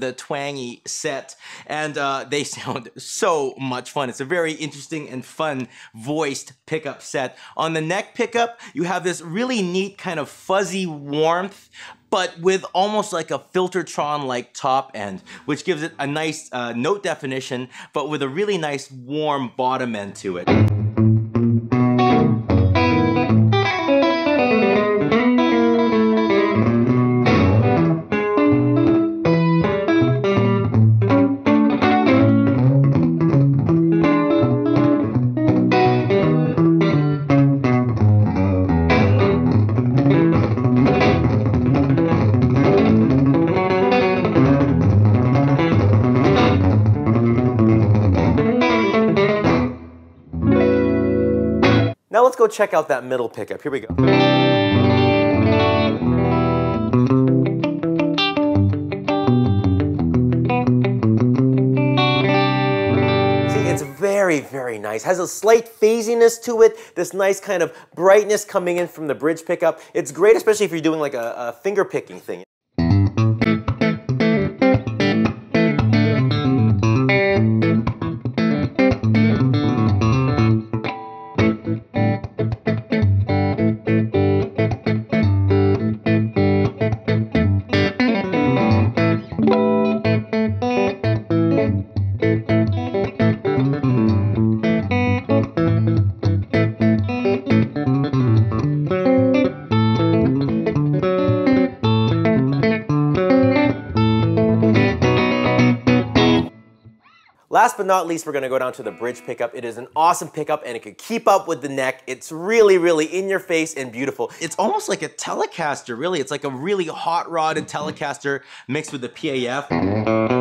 twangy set, and uh, they sound so much fun. It's a very interesting and fun voiced pickup set. On the neck pickup, you have this really neat kind of fuzzy warmth, but with almost like a Filtertron like top end, which gives it a nice uh, note definition, but with a really nice warm bottom end to it. Let's go check out that middle pickup. Here we go. See, it's very, very nice. Has a slight phasiness to it, this nice kind of brightness coming in from the bridge pickup. It's great, especially if you're doing like a, a finger picking thing. Last but not least, we're gonna go down to the bridge pickup. It is an awesome pickup and it can keep up with the neck. It's really, really in your face and beautiful. It's almost like a Telecaster, really. It's like a really hot rodded Telecaster mixed with the PAF.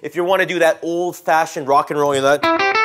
If you want to do that old fashioned rock and roll, you know, that.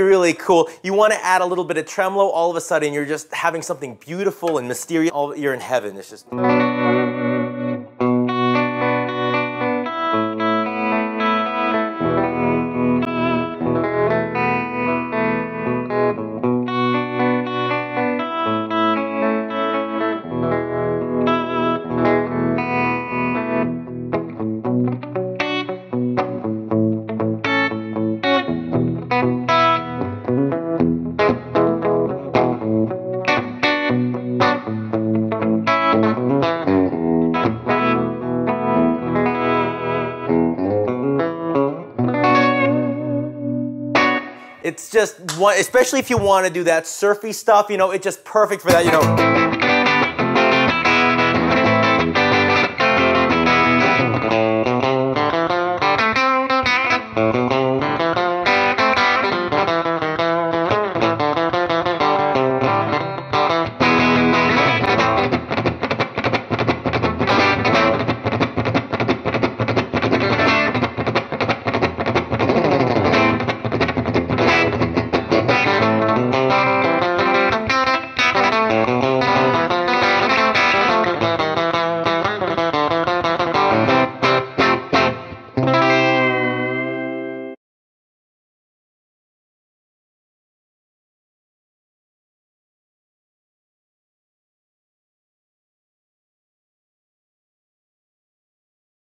Really, really cool. You want to add a little bit of tremolo, all of a sudden you're just having something beautiful and mysterious. All- You're in heaven. It's just. It's just one, especially if you want to do that surfy stuff, you know, it's just perfect for that, you know.